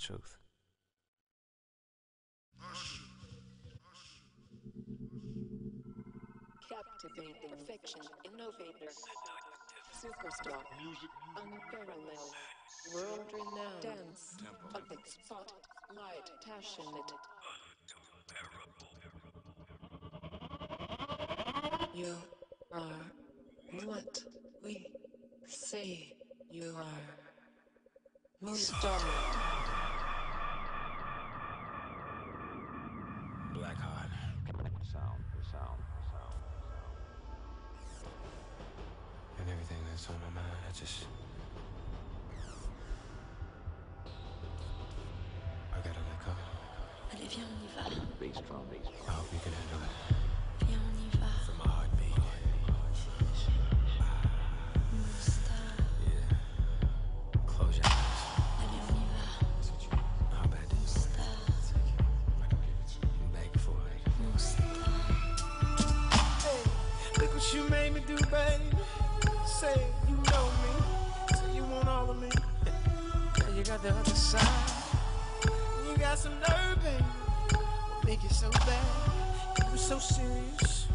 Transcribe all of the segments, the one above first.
truth. Captivating fiction, innovator, superstar, music, unparalleled, world renowned, dance, public spot, light, passionate. You are what we say you are. Mustar. Black Heart. Sound, the sound, the sound, the sound. And everything that's on my mind, I just. I gotta let go. Allez, viens, on y va. Bass drum, bass drum. I hope you can handle you made me do, baby. Say you know me. Say you want all of me. Now you got the other side. You got some nerve, baby. Make it so bad? You so serious.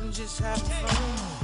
I'm just having fun.